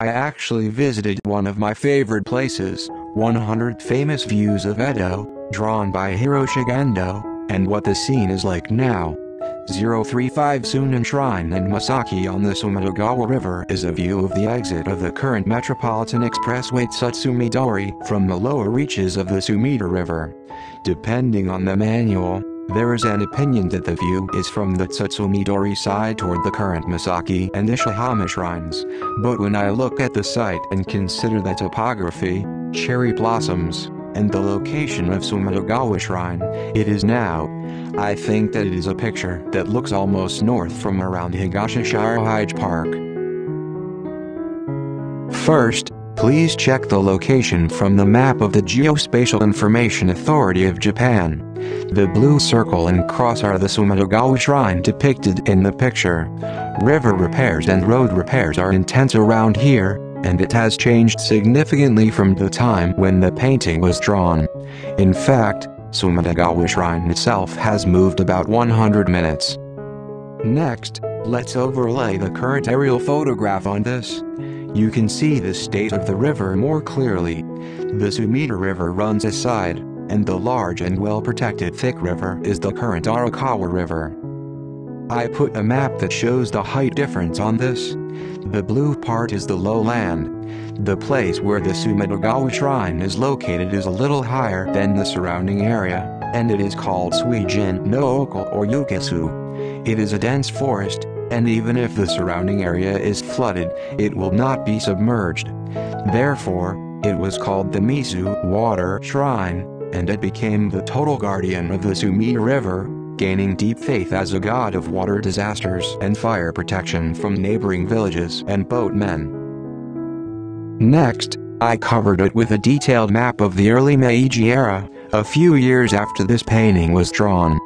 I actually visited one of my favorite places, 100 famous views of Edo, drawn by Hiroshige Ando, and what the scene is like now. 035 Suinin Shrine in Masaki on the Sumidagawa River is a view of the exit of the current Metropolitan Expressway Tsutsumidori from the lower reaches of the Sumida River. Depending on the manual, there is an opinion that the view is from the Tsutsumidori side toward the current Masaki and Ishihama shrines, but when I look at the site and consider the topography, cherry blossoms, and the location of Sumidagawa Shrine, it is now. I think that it is a picture that looks almost north from around Higashi Shirahige Park. First, please check the location from the map of the Geospatial Information Authority of Japan. The blue circle and cross are the Sumidagawa Shrine depicted in the picture. River repairs and road repairs are intense around here, and it has changed significantly from the time when the painting was drawn. In fact, Sumidagawa Shrine itself has moved about 100 minutes. Next, let's overlay the current aerial photograph on this. You can see the state of the river more clearly. The Sumida River runs aside, and the large and well-protected thick river is the current Arakawa River. I put a map that shows the height difference on this. The blue part is the lowland. The place where the Sumidagawa shrine is located is a little higher than the surrounding area, and it is called Suijin no Oka or Ukisu. It is a dense forest, and even if the surrounding area is flooded, it will not be submerged. Therefore, it was called the Mizu Water Shrine, and it became the total guardian of the Sumida River, gaining deep faith as a god of water disasters and fire protection from neighboring villages and boatmen. Next, I covered it with a detailed map of the early Meiji era, a few years after this painting was drawn.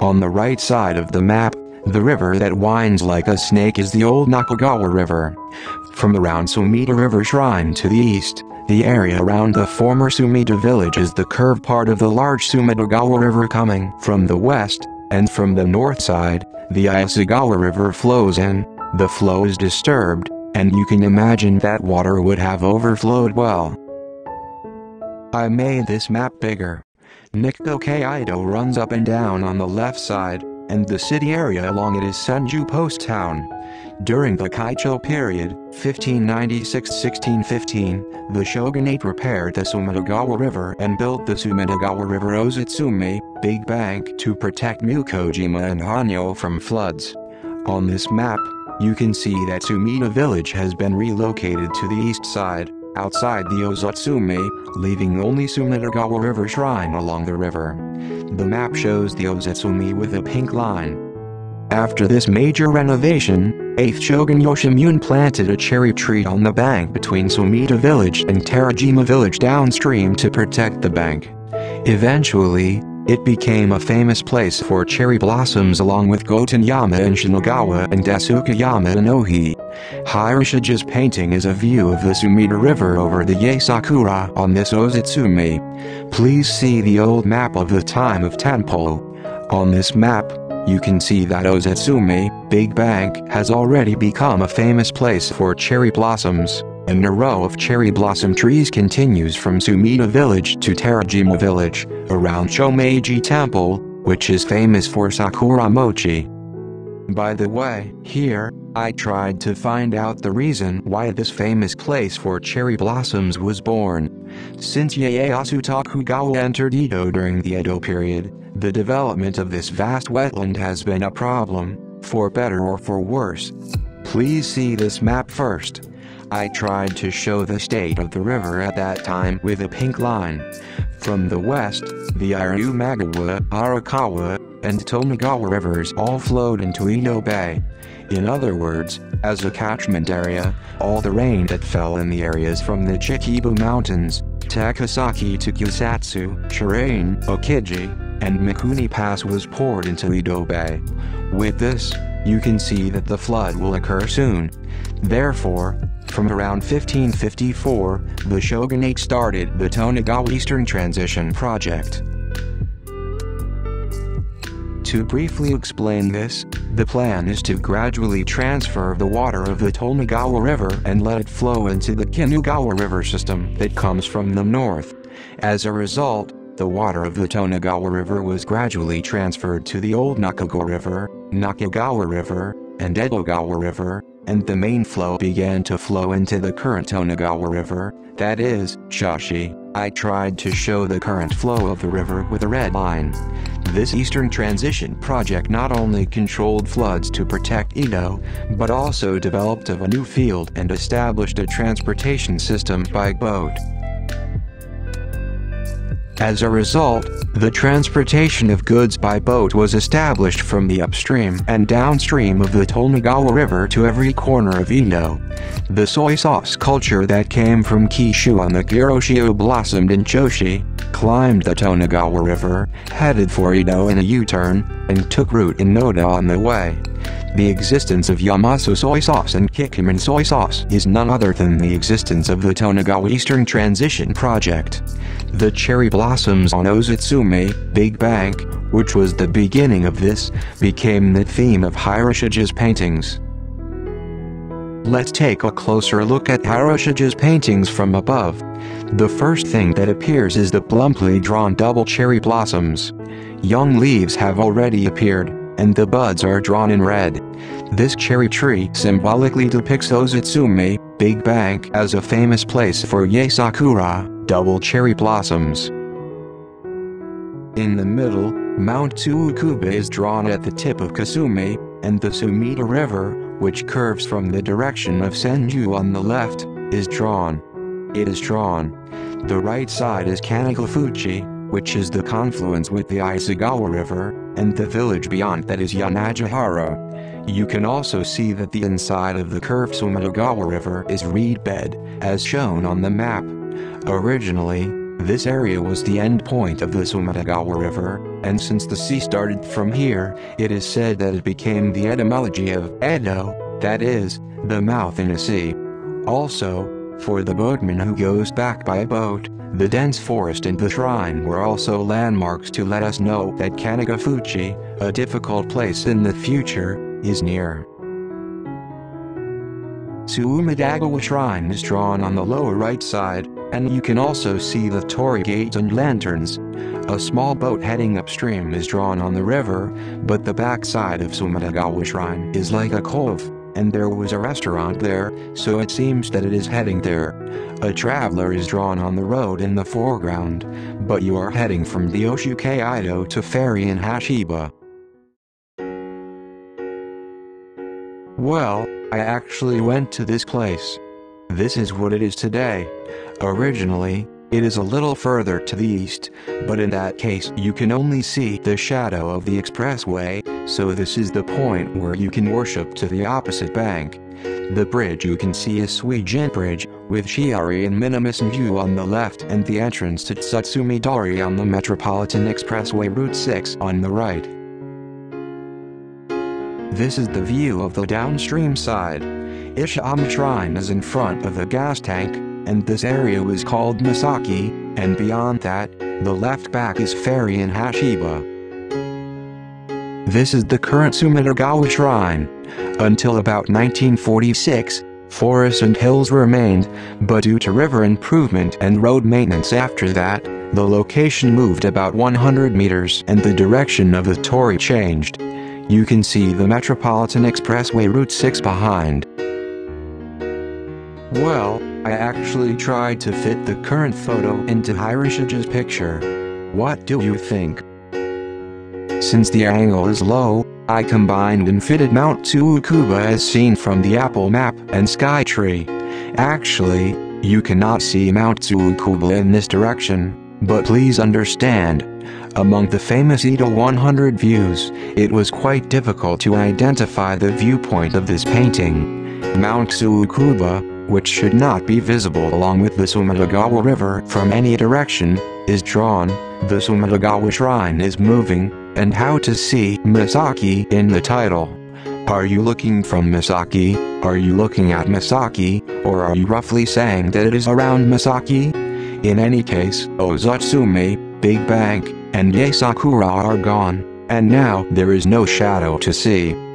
On the right side of the map, the river that winds like a snake is the old Nakagawa River. From around Sumida River Shrine to the east, the area around the former Sumida village is the curved part of the large Sumidagawa River coming from the west, and from the north side, the Isegawa River flows in, the flow is disturbed, and you can imagine that water would have overflowed well. I made this map bigger. Nikko Kaido runs up and down on the left side, and the city area along it is Senju Post Town. During the Keicho period, 1596-1615, the shogunate repaired the Sumidagawa River and built the Sumidagawa River Ozutsume, Big Bank to protect Mukojima and Hanyo from floods. On this map, you can see that Sumida village has been relocated to the east side, outside the Ozutsume, leaving only Sumidagawa River Shrine along the river. The map shows the Ozutsume with a pink line. After this major renovation, 8th Shogun Yoshimune planted a cherry tree on the bank between Sumida village and Terajima village downstream to protect the bank. Eventually, it became a famous place for cherry blossoms along with Gotenyama and Shinagawa and Asukayama and Ohi. Hiroshige's painting is a view of the Sumida River over the Yaesakura on this Ozutsume. Please see the old map of the time of Tenpo. On this map, you can see that Ozutsume, Big Bank, has already become a famous place for cherry blossoms, and a row of cherry blossom trees continues from Sumida village to Terajima village, around Chomeiji Temple, which is famous for Sakura Mochi. By the way, here, I tried to find out the reason why this famous place for cherry blossoms was born. Since Ieyasu Tokugawa entered Edo during the Edo period, the development of this vast wetland has been a problem, for better or for worse. Please see this map first. I tried to show the state of the river at that time with a pink line. From the west, the Irumagawa, Arakawa, and Tonegawa rivers all flowed into Edo Bay. In other words, as a catchment area, all the rain that fell in the areas from the Chichibu Mountains, Takasaki to Kusatsu, Shirane, Okiji, and Mikuni Pass was poured into Edo Bay. With this, you can see that the flood will occur soon. Therefore, from around 1554, the shogunate started the Tonegawa Eastern Transition Project. To briefly explain this, The plan is to gradually transfer the water of the Tonegawa River and let it flow into the Kinugawa River system that comes from the north. As a result, the water of the Tonegawa River was gradually transferred to the old Nakago River, Nakagawa River, and Edogawa River, and the main flow began to flow into the current Tonegawa River, that is, Choshi. I tried to show the current flow of the river with a red line. This eastern transition project not only controlled floods to protect Edo, but also developed of a new field and established a transportation system by boat. As a result, the transportation of goods by boat was established from the upstream and downstream of the Tonegawa River to every corner of Edo. The soy sauce culture that came from Kishu on the Kuroshio blossomed in Choshi, climbed the Tonegawa River, headed for Edo in a U-turn, and took root in Noda on the way. The existence of Yamasa soy sauce and Kikkoman soy sauce is none other than the existence of the Tonegawa Eastern Transition Project. The cherry blossoms on Ozutsume, Big Bank, which was the beginning of this, became the theme of Hiroshige's paintings. Let's take a closer look at Hiroshige's paintings from above. The first thing that appears is the plumply drawn double cherry blossoms. Young leaves have already appeared, and the buds are drawn in red. This cherry tree symbolically depicts Ozutsume, Big Bank as a famous place for Yaesakura, double cherry blossoms. In the middle, Mount Tsukuba is drawn at the tip of Kasume, and the Sumida River, which curves from the direction of Senju on the left, is drawn. It is drawn. The right side is Kanegafuchi, which is the confluence with the Isagawa River, and the village beyond that is Yanagihara. You can also see that the inside of the curved Sumidagawa River is reed bed, as shown on the map. Originally, this area was the end point of the Sumidagawa River, and since the sea started from here, it is said that it became the etymology of Edo, that is, the mouth in a sea. Also, for the boatman who goes back by boat, the dense forest and the shrine were also landmarks to let us know that Kanegafuchi, a difficult place in the future, is near. Sumidagawa Shrine is drawn on the lower right side, and you can also see the torii gates and lanterns. A small boat heading upstream is drawn on the river, but the backside of Sumidagawa Shrine is like a cove, and there was a restaurant there, so it seems that it is heading there. A traveler is drawn on the road in the foreground, but you are heading from the Oshu Kaido to ferry in Hashiba. Well, I actually went to this place. This is what it is today. Originally, it is a little further to the east, but in that case you can only see the shadow of the expressway, so this is the point where you can worship to the opposite bank. The bridge you can see is Suijin Bridge, with Shiari and Minamisan View on the left and the entrance to Tsutsumidori on the Metropolitan Expressway Route 6 on the right. This is the view of the downstream side. Ishihama Shrine is in front of the gas tank, and this area was called Misaki, and beyond that, the left back is ferry in Hashiba. This is the current Sumidagawa Shrine. Until about 1946, forests and hills remained, but due to river improvement and road maintenance after that, the location moved about 100 meters and the direction of the torii changed. You can see the Metropolitan Expressway Route 6 behind. Well, I actually tried to fit the current photo into Hiroshige's picture. What do you think? Since the angle is low, I combined and fitted Mount Tsukuba as seen from the Apple map and Skytree. Actually, you cannot see Mount Tsukuba in this direction, but please understand, among the famous Edo 100 views, it was quite difficult to identify the viewpoint of this painting. Mount Tsukuba, which should not be visible along with the Sumidagawa River from any direction, is drawn, the Sumidagawa Shrine is moving, and how to see Misaki in the title. Are you looking from Misaki, are you looking at Misaki, or are you roughly saying that it is around Misaki? In any case, Ozutsume, Big Bank, and Yaesakura are gone, and now there is no shadow to see.